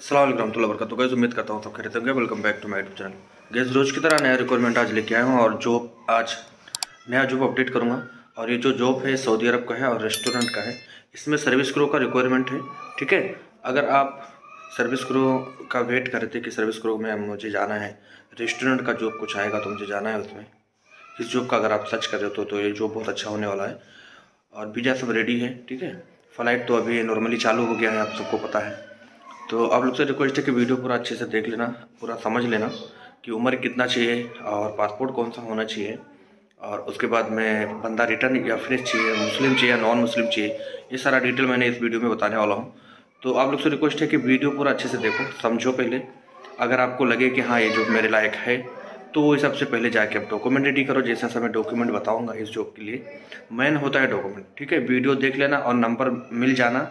अल्लाम work तो gas उम्मीद करता हूँ सब खरीद होंगे। Welcome back to my YouTube channel guys रोज़ की तरह नया रिक्वायरमेंट आज लेके आया हूँ और जॉब आज नया जॉब अपडेट करूँगा। और ये जो जॉब है सऊदी अरब का है और रेस्टोरेंट का है। इसमें सर्विस क्रो का रिक्वायरमेंट है ठीक है? अगर आप सर्विस क्रो का वेट कर रहे थे कि सर्विस क्रो में मुझे जाना है रेस्टोरेंट का जॉब कुछ आएगा तो मुझे जाना है उसमें। इस जॉब का अगर आप सर्च कर रहे हो तो, तो ये जॉब बहुत अच्छा होने वाला है। और वीज़ा सब रेडी है ठीक है? फ़्लाइट तो अभी नॉर्मली चालू हो गया है आप सबको पता है। तो आप लोग से रिक्वेस्ट है कि वीडियो पूरा अच्छे से देख लेना, पूरा समझ लेना कि उम्र कितना चाहिए और पासपोर्ट कौन सा होना चाहिए। और उसके बाद में बंदा रिटर्न या फिनिश चाहिए, मुस्लिम चाहिए या नॉन मुस्लिम चाहिए, ये सारा डिटेल मैंने इस वीडियो में बताने वाला हूँ। तो आप लोग से रिक्वेस्ट है कि वीडियो पूरा अच्छे से देखो, समझो पहले। अगर आपको लगे कि हाँ ये जॉब मेरे लायक है तो वो हिसाब से पहले जाके आप डॉक्यूमेंट रेडी करो। जैसा सा मैं डॉक्यूमेंट बताऊँगा इस जॉब के लिए मेन होता है डॉक्यूमेंट ठीक है? वीडियो देख लेना और नंबर मिल जाना।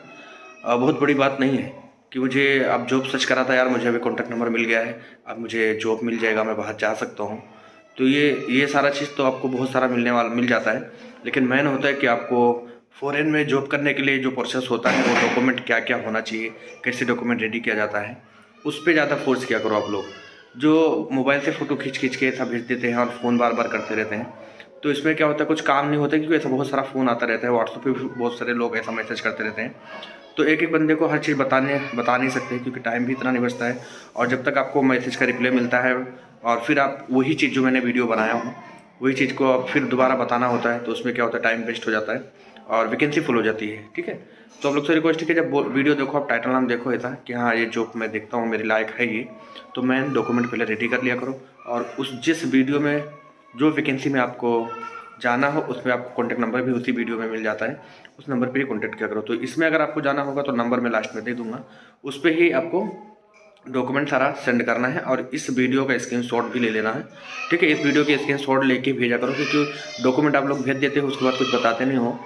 बहुत बड़ी बात नहीं है। कि मुझे अब जॉब सर्च करा था यार, मुझे अभी कॉन्टैक्ट नंबर मिल गया है। अब मुझे जॉब मिल जाएगा, मैं बाहर जा सकता हूँ। तो ये ये सारा चीज़ तो आपको बहुत सारा मिलने वाला, मिल जाता है। लेकिन मैन होता है कि आपको फ़ॉरेन में जॉब करने के लिए जो प्रोसेस होता है, वो डॉक्यूमेंट क्या क्या होना चाहिए, कैसे डॉक्यूमेंट रेडी किया जाता है, उस पर ज़्यादा फोर्स किया करो आप लोग। जो मोबाइल से फ़ोटो खींच खींच के ऐसा भेज देते हैं और फ़ोन बार बार करते रहते हैं। तो इसमें क्या होता है, कुछ काम नहीं होता क्योंकि ऐसा बहुत सारा फ़ोन आता रहता है व्हाट्सअप पे भी बहुत सारे लोग ऐसा मैसेज करते रहते हैं। तो एक एक बंदे को हर चीज़ बताने, बता नहीं सकते क्योंकि टाइम भी इतना नहीं बचता है। और जब तक आपको मैसेज का रिप्लाई मिलता है और फिर आप वही चीज़ जो मैंने वीडियो बनाया हूँ, वही चीज़ को आप फिर दोबारा बताना होता है तो उसमें क्या होता है टाइम वेस्ट हो जाता है और वैकेंसी फुल हो जाती है, ठीक है? तो आप लोग से रिक्वेस्ट है कि जब वीडियो देखो, आप टाइटल नाम देखो ऐसा कि हाँ ये जो मैं देखता हूँ, मेरे लायक है ये तो मैं डॉक्यूमेंट पहले रेडी कर लिया करो। और उस जिस वीडियो में जो वैकेंसी में आपको जाना हो, उसमें आपको कॉन्टैक्ट नंबर भी उसी वीडियो में मिल जाता है। उस नंबर पर ही कॉन्टैक्ट किया करो। तो इसमें अगर आपको जाना होगा तो नंबर मैं लास्ट में दे दूँगा। उस पर ही आपको डॉक्यूमेंट सारा सेंड करना है और इस वीडियो का स्क्रीन भी ले लेना है। ठीक है, इस वीडियो के स्क्रीन शॉट लेके भेजा करो, क्योंकि डॉक्यूमेंट आप लोग भेज देते हो, उसके बाद कुछ बताते नहीं हो।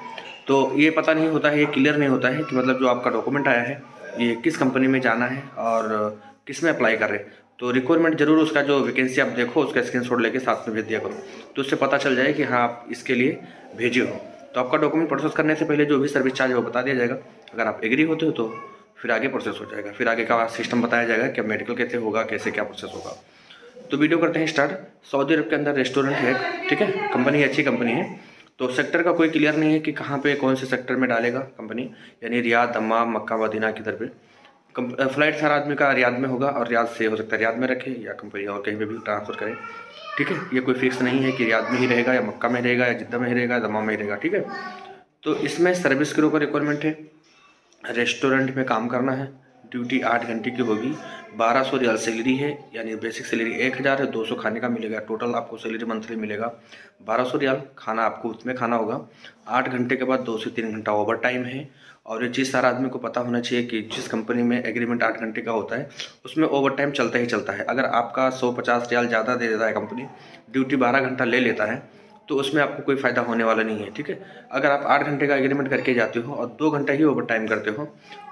तो ये पता नहीं होता है, ये क्लियर नहीं होता है कि मतलब जो आपका डॉक्यूमेंट आया है, ये किस कंपनी में जाना है और किसमें अप्लाई करें तो रिक्वायरमेंट ज़रूर उसका जो वैकेंसी आप देखो, उसका स्क्रीन शॉट लेके साथ में भेज दिया करो। तो उससे पता चल जाए कि हाँ आप इसके लिए भेजे हो। तो आपका डॉक्यूमेंट प्रोसेस करने से पहले जो भी सर्विस चार्ज है वो बता दिया जाएगा। अगर आप एग्री होते हो तो फिर आगे प्रोसेस हो जाएगा। फिर आगे का सिस्टम बताया जाएगा कि मेडिकल कैसे होगा, कैसे क्या प्रोसेस होगा। तो वीडियो करते हैं स्टार्ट सऊदी अरब के अंदर रेस्टोरेंट है, ठीक है? कंपनी अच्छी कंपनी है। तो सेक्टर का कोई क्लियर नहीं है कि कहाँ पे कौन से सेक्टर में डालेगा कंपनी यानी रियाद दम्माम मक्का, मदीना की तरफ़ फ़्लाइट सारा आदमी का रियाद में होगा और रियाद से हो सकता है रियाद में रखें या कंपनी और कहीं पर भी ट्रांसफ़र करें। ठीक है? ये कोई फिक्स नहीं है कि रियाद में ही रहेगा या मक्का में रहेगा या जिद्दा में ही रहेगा दमा में ही रहेगा, ठीक है? तो इसमें सर्विस क्रू का रिक्वायरमेंट है रेस्टोरेंट में काम करना है ड्यूटी आठ घंटे की होगी। बारह सौ रियाल सैलरी है, यानी बेसिक सैलरी एक हज़ार है दो सौ खाने का मिलेगा। टोटल आपको सैलरी मंथली मिलेगा। बारह सौ रियाल खाना आपको उसमें खाना होगा। आठ घंटे के बाद दो से तीन घंटा ओवर टाइम है। और ये चीज़ सारा आदमी को पता होना चाहिए कि जिस कंपनी में एग्रीमेंट आठ घंटे का होता है, उसमें ओवर टाइम चलता ही चलता है। अगर आपका सौ पचास रियाल ज़्यादा दे देता है कंपनी ड्यूटी बारह घंटा ले लेता है तो उसमें आपको कोई फ़ायदा होने वाला नहीं है, ठीक है? अगर आप आठ घंटे का एग्रीमेंट करके जाते हो और दो घंटा ही ओवर टाइम करते हो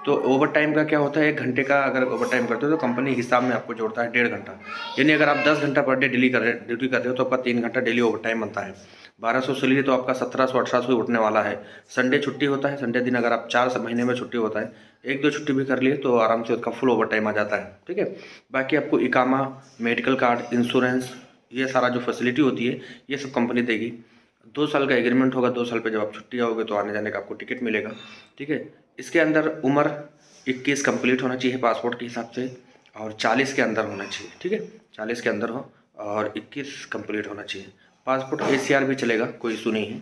तो ओवर टाइम का क्या होता है? एक घंटे का अगर ओवर टाइम करते हो तो कंपनी हिसाब में आपको जोड़ता है डेढ़ घंटा। यानी अगर आप दस घंटा पर डे डेली कर ड्यूटी कर रहे हो तो आपका तीन घंटा डेली ओवर टाइम बनता है। बारह सौ सैलरी तो आपका सत्रह सौ, अठारह सौ उठने वाला है। संडे छुट्टी होता है संडे दिन अगर आप चार महीने में छुट्टी होता है, एक दो छुट्टी भी कर लिए तो आराम से उसका फुल ओवर टाइम आ जाता है, ठीक है? बाकी आपको इकामा मेडिकल कार्ड इंश्योरेंस ये सारा जो फैसिलिटी होती है, ये सब कंपनी देगी। दो साल का एग्रीमेंट होगा, दो साल पे जब आप छुट्टी आओगे तो आने जाने का आपको टिकट मिलेगा, ठीक है? इसके अंदर उम्र इक्कीस कंप्लीट होना चाहिए पासपोर्ट के हिसाब से और चालीस के अंदर होना चाहिए, ठीक है? चालीस के अंदर हो और इक्कीस कंप्लीट होना चाहिए। पासपोर्ट एसीआर भी चलेगा, कोई इशू नहीं है।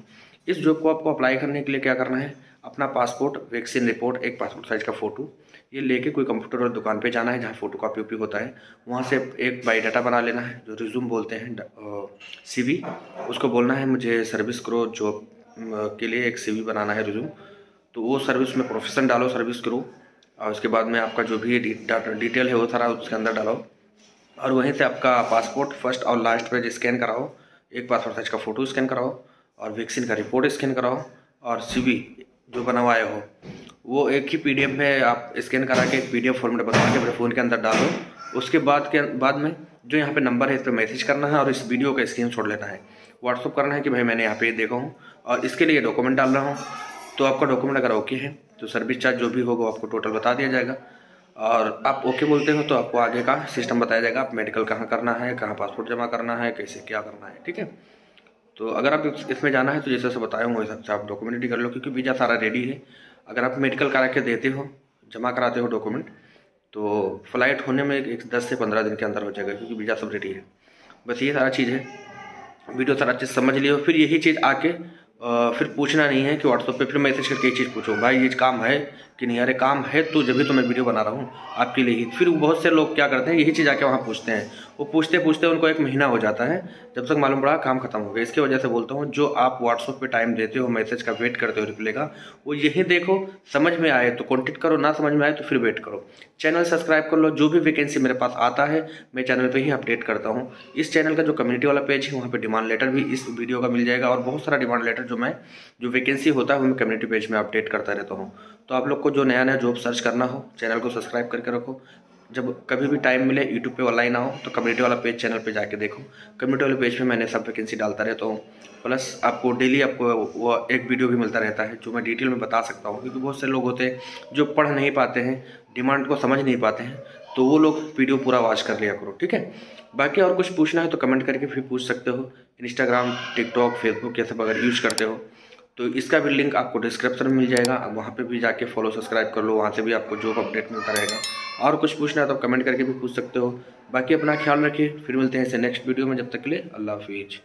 इस जॉब को आपको अप्लाई करने के लिए क्या करना है? अपना पासपोर्ट वैक्सीन रिपोर्ट एक पासपोर्ट साइज़ का फ़ोटो ये लेके कोई कंप्यूटर और दुकान पे जाना है जहाँ फ़ोटो कॉपी उपी होता है। वहाँ से एक बायोडाटा बना लेना है, जो रिज्यूम बोलते हैं सीवी उसको बोलना है, मुझे सर्विस करो जॉब के लिए एक सीवी बनाना है रिज्यूम तो वो सर्विस में प्रोफेशन डालो सर्विस करो। और उसके बाद में आपका जो भी डिटेल है, वो सारा उसके अंदर डालो। और वहीं से आपका पासपोर्ट फ़र्स्ट और लास्ट पेज स्कैन कराओ। एक पासपोर्ट साइज़ का फ़ोटो स्कैन कराओ। और वैक्सीन का रिपोर्ट स्कैन कराओ। और सीवी जो बनवाए हो वो एक ही पीडीएफ में आप स्कैन करा के एक पीडीएफ फॉर्मेट बनवा के अपने फ़ोन के अंदर डालो। उसके बाद के, बाद में जो यहाँ पे नंबर है इस पर मैसेज करना है और इस वीडियो का स्क्रीन छोड़ लेना है। व्हाट्सअप करना है कि भाई मैंने यहाँ पे देखा हूँ और इसके लिए डॉक्यूमेंट डाल रहा हूँ। तो आपका डॉक्यूमेंट अगर ओके है तो सर्विस चार्ज जो भी होगा आपको टोटल बता दिया जाएगा। और आप ओके बोलते हो तो आपको आगे का सिस्टम बताया जाएगा, आप मेडिकल कहाँ करना है, कहाँ पासपोर्ट जमा करना है, कैसे क्या करना है, ठीक है? तो अगर आप इसमें जाना है तो जैसे से बताया हूँ वैसे आप डॉक्यूमेंट कर लो, क्योंकि वीज़ा सारा रेडी है। अगर आप मेडिकल करा के देते हो, जमा कराते हो डॉक्यूमेंट तो फ़्लाइट होने में एक दस से पंद्रह दिन के अंदर हो जाएगा, क्योंकि वीज़ा सब रेडी है। बस ये सारा चीज़ है। वीडियो सारा चीज़ समझ लियो। फिर यही चीज़ आके फिर पूछना नहीं है कि व्हाट्सअप पे फिर मैसेज करके ये चीज़ पूछो। भाई, ये काम है कि नहीं, अरे काम है तो जब भी तो मैं वीडियो बना रहा हूँ, आपके लिए ही। फिर बहुत से लोग क्या करते हैं, यही चीज़ आके वहाँ पूछते हैं। वो पूछते पूछते उनको एक महीना हो जाता है, जब तक मालूम पड़ा काम खत्म हो गया। इसकी वजह से बोलता हूँ, जो आप व्हाट्सअप पे टाइम देते हो मैसेज का वेट करते हो रिप्लाई का, वो यही देखो, समझ में आए तो कॉन्टेक्ट करो, ना समझ में आए तो फिर वेट करो। चैनल सब्सक्राइब कर लो, जो भी वैकेंसी मेरे पास आता है, मैं चैनल पर ही अपडेट करता हूँ। इस चैनल का जो कम्युनिटी वाला पेज है, वहाँ पर डिमांड लेटर भी इस वीडियो का मिल जाएगा और बहुत सारा डिमांड लेटर जो मैं, जो वैकेंसी होता है, वो मैं कम्युनिटी पेज में अपडेट करता रहता हूँ। तो आप लोग को जो नया नया जॉब सर्च करना हो चैनल को सब्सक्राइब करके रखो। जब कभी भी टाइम मिले यूट्यूब पे ऑनलाइन ना हो तो कम्युनिटी वाला पेज चैनल पे जाके देखो। कम्युनिटी वाले पेज पे मैंने सब वैकेंसी डालता रहता हूँ। प्लस आपको डेली आपको वो एक वीडियो भी मिलता रहता है, जो मैं डिटेल में बता सकता हूँ, क्योंकि बहुत से लोग होते हैं जो पढ़ नहीं पाते हैं डिमांड को समझ नहीं पाते हैं तो वो लोग वीडियो पूरा वॉच कर लिया करो, ठीक है? बाकी और कुछ पूछना है तो कमेंट करके फिर पूछ सकते हो। इंस्टाग्राम टिकटॉक फेसबुक ये सब अगर यूज़ करते हो तो इसका भी लिंक आपको डिस्क्रिप्शन में मिल जाएगा। आप वहाँ पे भी जाके फॉलो सब्सक्राइब कर लो। वहाँ से भी आपको जॉब अपडेट मिलता रहेगा। और कुछ पूछना है तो कमेंट करके भी पूछ सकते हो। बाकी अपना ख्याल रखिए। फिर मिलते हैं ऐसे नेक्स्ट वीडियो में। जब तक के लिए अल्लाह हाफिज़।